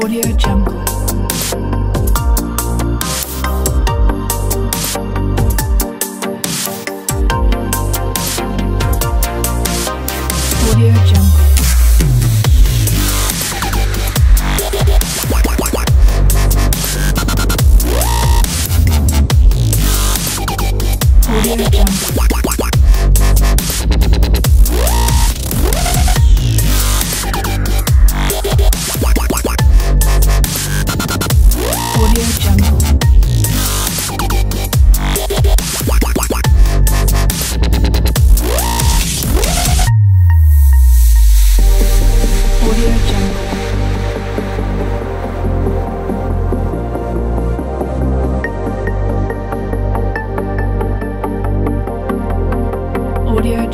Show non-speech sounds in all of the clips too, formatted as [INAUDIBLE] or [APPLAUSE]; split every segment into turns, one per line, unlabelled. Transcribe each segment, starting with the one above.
Audio Jungle. Audio Jungle.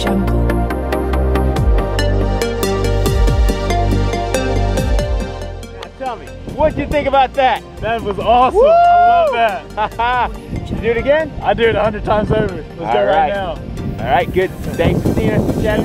Audio Jungle.
Tell me, what'd you think about that? That was awesome. I love that. [LAUGHS] do it again? I do it a hundred times over. Let's go
All
right
right.
now.
All right, good. Thanks for seeing us in Chattanooga.